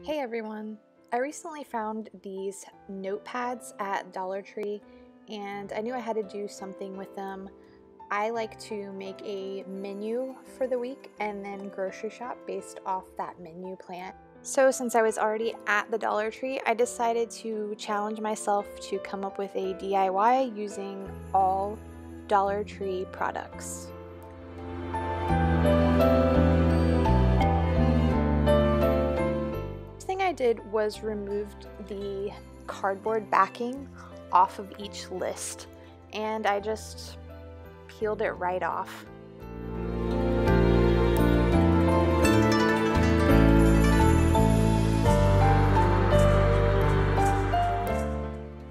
Hey everyone! I recently found these notepads at Dollar Tree and I knew I had to do something with them. I like to make a menu for the week and then grocery shop based off that menu plan. So since I was already at the Dollar Tree, I decided to challenge myself to come up with a DIY using all Dollar Tree products. I did was removed the cardboard backing off of each list and I just peeled it right off.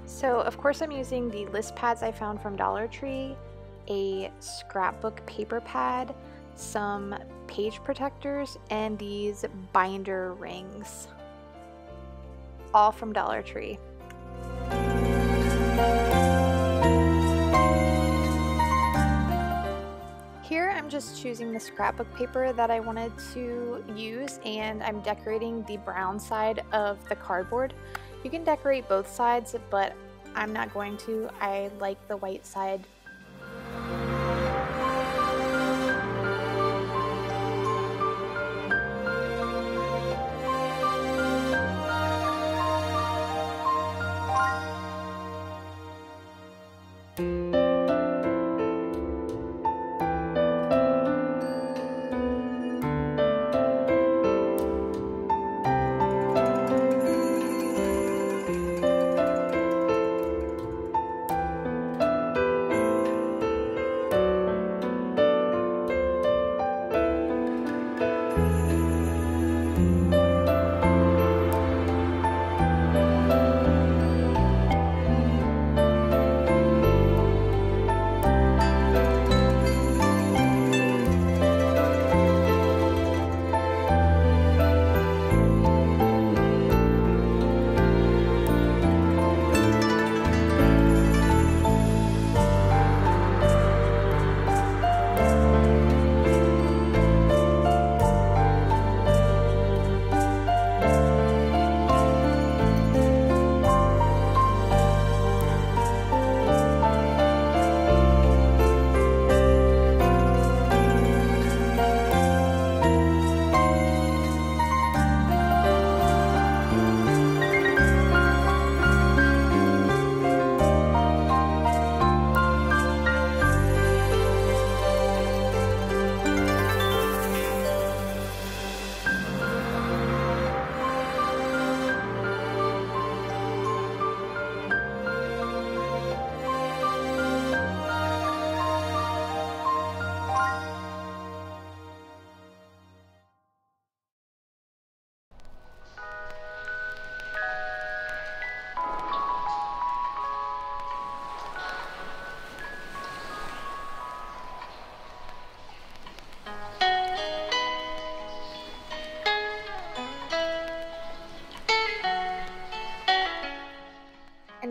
So of course I'm using the list pads I found from Dollar Tree, a scrapbook paper pad, some page protectors, and these binder rings. All from Dollar Tree. Here I'm just choosing the scrapbook paper that I wanted to use and I'm decorating the brown side of the cardboard. You can decorate both sides but I'm not going to. I like the white side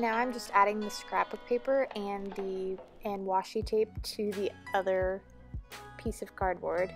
now I'm just adding the scrapbook paper and the and washi tape to the other piece of cardboard.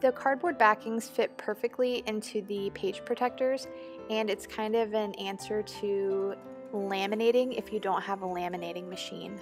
The cardboard backings fit perfectly into the page protectors and it's kind of an answer to laminating if you don't have a laminating machine.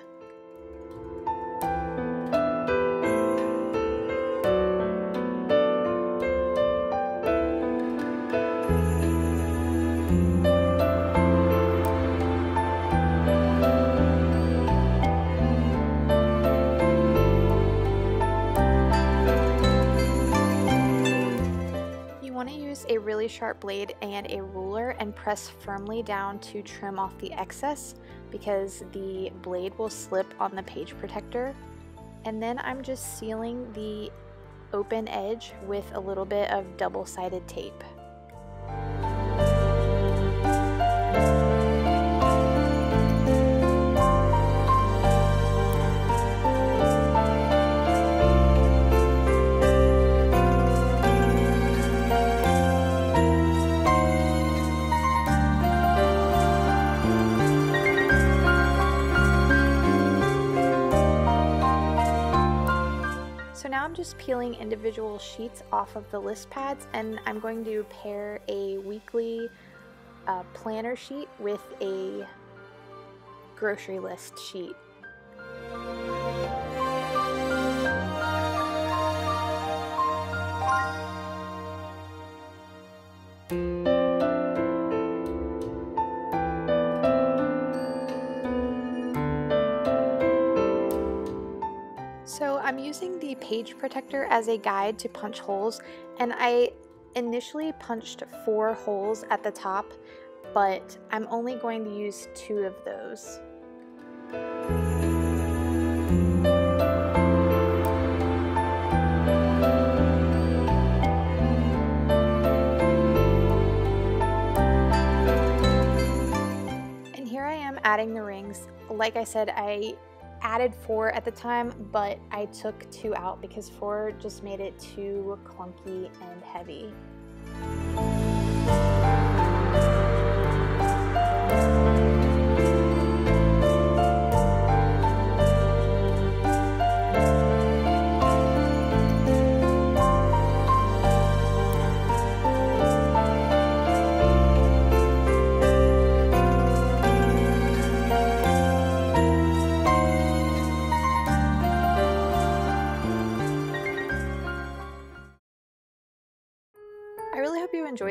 Really sharp blade and a ruler and press firmly down to trim off the excess because the blade will slip on the page protector. And then I'm just sealing the open edge with a little bit of double-sided tape. I'm just peeling individual sheets off of the list pads and I'm going to pair a weekly uh, planner sheet with a grocery list sheet. I'm using the page protector as a guide to punch holes and I initially punched four holes at the top but I'm only going to use two of those. And here I am adding the rings. Like I said, I added four at the time, but I took two out because four just made it too clunky and heavy.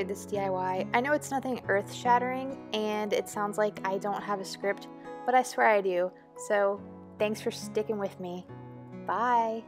Enjoyed this DIY. I know it's nothing earth shattering and it sounds like I don't have a script, but I swear I do. So thanks for sticking with me. Bye.